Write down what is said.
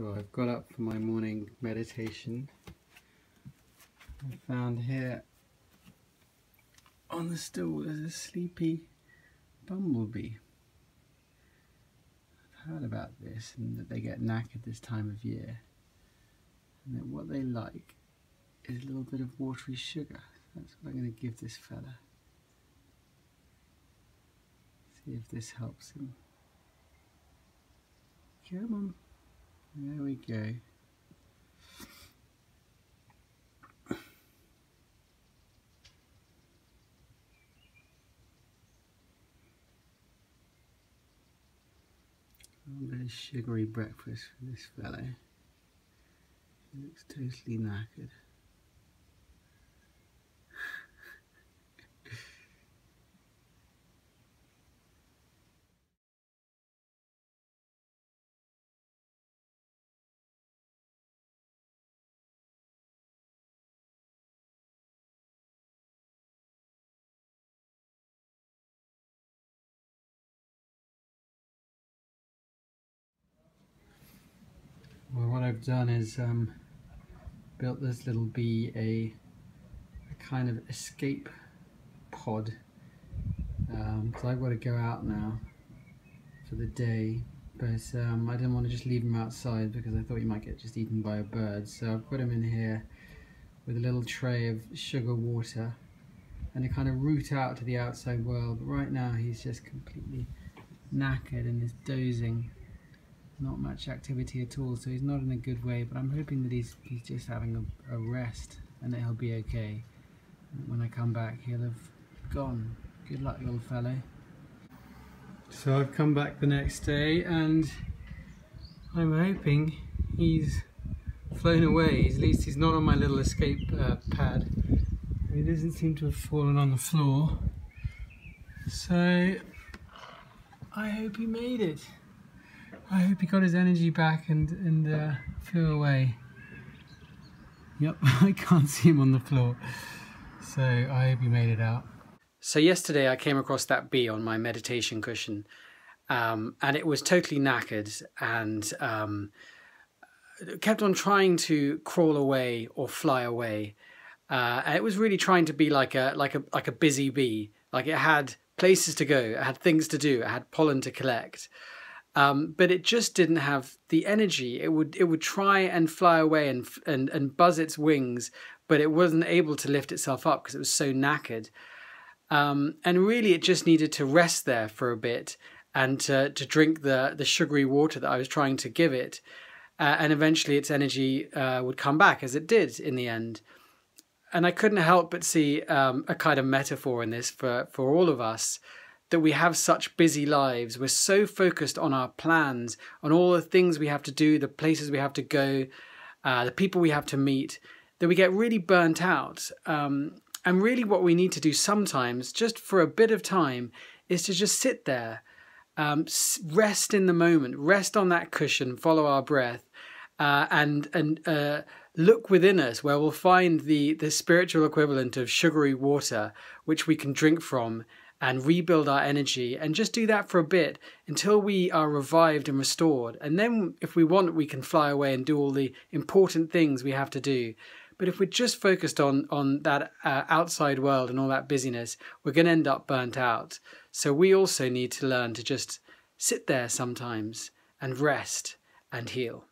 So I've got up for my morning meditation. I found here on the stool is a sleepy bumblebee. I've heard about this and that they get knackered this time of year. And that what they like is a little bit of watery sugar. That's what I'm going to give this fella. See if this helps him. Come on. There we go. A bit of sugary breakfast for this fellow. He looks totally knackered. I've done is um, built this little bee a, a kind of escape pod. Because um, I've got to go out now for the day but um, I didn't want to just leave him outside because I thought he might get just eaten by a bird. So I've put him in here with a little tray of sugar water and a kind of route out to the outside world. But right now he's just completely knackered and is dozing not much activity at all, so he's not in a good way, but I'm hoping that he's, he's just having a, a rest and that he'll be okay. When I come back, he'll have gone. Good luck, little fellow. So I've come back the next day and I'm hoping he's flown away. At least he's not on my little escape uh, pad. He doesn't seem to have fallen on the floor. So I hope he made it. I hope he got his energy back and, and uh, flew away. Yep, I can't see him on the floor. So I hope he made it out. So yesterday I came across that bee on my meditation cushion um, and it was totally knackered and um, kept on trying to crawl away or fly away. Uh, and it was really trying to be like a like a like a busy bee. Like it had places to go, it had things to do, it had pollen to collect. Um, but it just didn't have the energy. It would it would try and fly away and and and buzz its wings, but it wasn't able to lift itself up because it was so knackered. Um, and really, it just needed to rest there for a bit and to to drink the the sugary water that I was trying to give it, uh, and eventually its energy uh, would come back as it did in the end. And I couldn't help but see um, a kind of metaphor in this for for all of us that we have such busy lives. We're so focused on our plans, on all the things we have to do, the places we have to go, uh, the people we have to meet, that we get really burnt out. Um, and really, what we need to do sometimes, just for a bit of time, is to just sit there, um, rest in the moment, rest on that cushion, follow our breath, uh, and and uh, look within us, where we'll find the the spiritual equivalent of sugary water, which we can drink from and rebuild our energy and just do that for a bit until we are revived and restored. And then, if we want, we can fly away and do all the important things we have to do. But if we're just focused on on that uh, outside world and all that busyness, we're going to end up burnt out. So we also need to learn to just sit there sometimes and rest and heal.